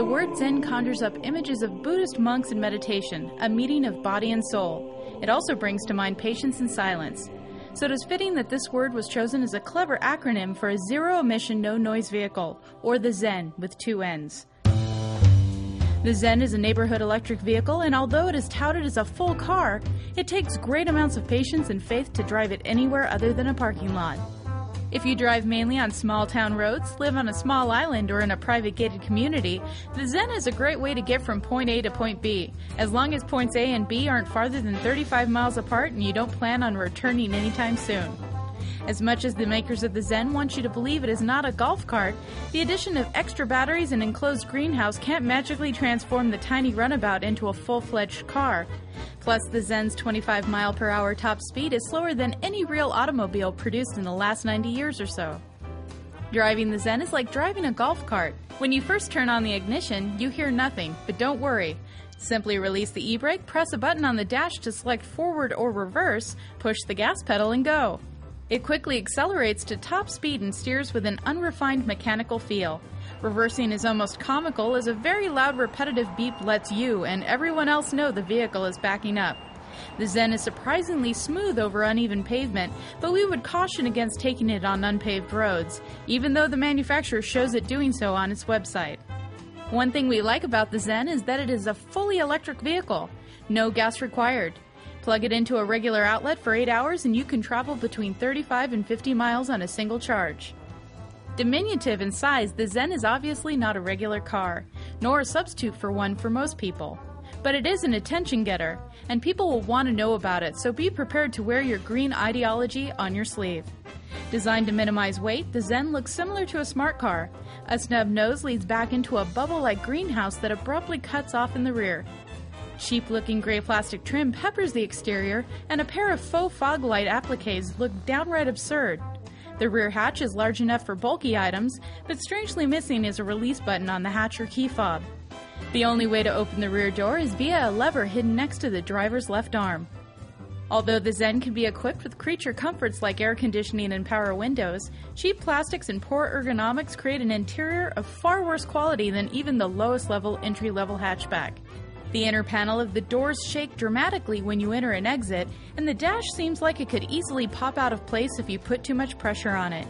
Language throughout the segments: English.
word Zen conjures up images of Buddhist monks and meditation, a meeting of body and soul. It also brings to mind patience and silence. So it is fitting that this word was chosen as a clever acronym for a zero emission, no noise vehicle, or the Zenn with two N's. The Zenn is a neighborhood electric vehicle, and although it is touted as a full car, it takes great amounts of patience and faith to drive it anywhere other than a parking lot. If you drive mainly on small town roads, live on a small island, or in a private gated community, the Zenn is a great way to get from point A to point B, as long as points A and B aren't farther than 35 miles apart and you don't plan on returning anytime soon. As much as the makers of the Zenn want you to believe it is not a golf cart, the addition of extra batteries and enclosed greenhouse can't magically transform the tiny runabout into a full fledged car. Plus, the Zenn's 25 mile per hour top speed is slower than any real automobile produced in the last 90 years or so. Driving the Zenn is like driving a golf cart. When you first turn on the ignition, you hear nothing, but don't worry. Simply release the e brake, press a button on the dash to select forward or reverse, push the gas pedal, and go. It quickly accelerates to top speed and steers with an unrefined mechanical feel. Reversing is almost comical as a very loud repetitive beep lets you and everyone else know the vehicle is backing up. The Zenn is surprisingly smooth over uneven pavement, but we would caution against taking it on unpaved roads, even though the manufacturer shows it doing so on its website. One thing we like about the Zenn is that it is a fully electric vehicle. No gas required. Plug it into a regular outlet for 8 hours and you can travel between 35 and 50 miles on a single charge. Diminutive in size, the Zenn is obviously not a regular car, nor a substitute for one for most people. But it is an attention getter, and people will want to know about it, so be prepared to wear your green ideology on your sleeve. Designed to minimize weight, the Zenn looks similar to a smart car. A snub nose leads back into a bubble like greenhouse that abruptly cuts off in the rear. Cheap looking gray plastic trim peppers the exterior, and a pair of faux fog light appliques look downright absurd. The rear hatch is large enough for bulky items, but strangely missing is a release button on the hatch or key fob. The only way to open the rear door is via a lever hidden next to the driver's left arm. Although the Zenn can be equipped with creature comforts like air conditioning and power windows, cheap plastics and poor ergonomics create an interior of far worse quality than even the lowest level entry level hatchback. The inner panel of the doors shake dramatically when you enter and exit, and the dash seems like it could easily pop out of place if you put too much pressure on it.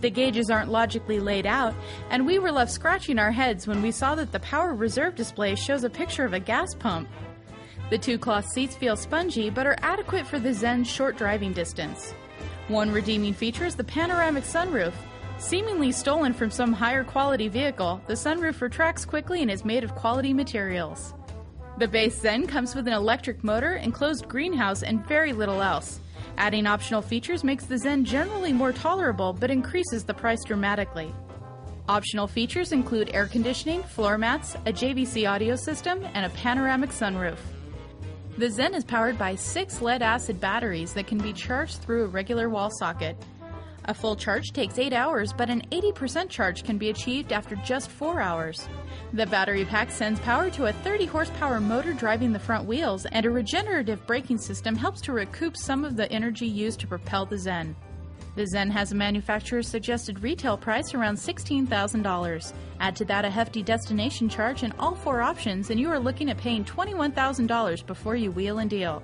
The gauges aren't logically laid out, and we were left scratching our heads when we saw that the power reserve display shows a picture of a gas pump. The two cloth seats feel spongy but are adequate for the Zenn's short driving distance. One redeeming feature is the panoramic sunroof. Seemingly stolen from some higher quality vehicle, the sunroof retracts quickly and is made of quality materials. The base Zenn comes with an electric motor, enclosed greenhouse, and very little else. Adding optional features makes the Zenn generally more tolerable but increases the price dramatically. Optional features include air conditioning, floor mats, a JVC audio system, and a panoramic sunroof. The Zenn is powered by six lead acid batteries that can be charged through a regular wall socket. A full charge takes 8 hours, but an 80% charge can be achieved after just 4 hours. The battery pack sends power to a 30 horsepower motor driving the front wheels, and a regenerative braking system helps to recoup some of the energy used to propel the Zenn. The Zenn has a manufacturer's suggested retail price around $16,000. Add to that a hefty destination charge and all four options, and you are looking at paying $21,000 before you wheel and deal.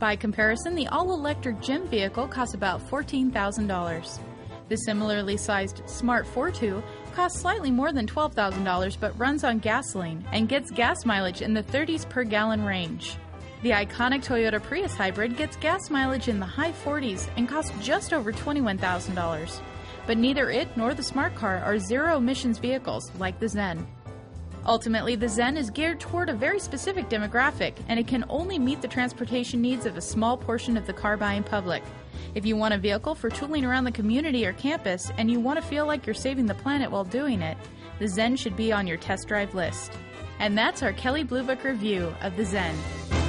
By comparison, the all electric GEM vehicle costs about $14,000. The similarly sized Smart Fortwo costs slightly more than $12,000 but runs on gasoline and gets gas mileage in the 30s per gallon range. The iconic Toyota Prius hybrid gets gas mileage in the high 40s and costs just over $21,000. But neither it nor the smart car are zero emissions vehicles like the Zenn. Ultimately, the Zenn is geared toward a very specific demographic, and it can only meet the transportation needs of a small portion of the car buying public. If you want a vehicle for tooling around the community or campus, and you want to feel like you're saving the planet while doing it, the Zenn should be on your test drive list. And that's our Kelley Blue Book review of the Zenn.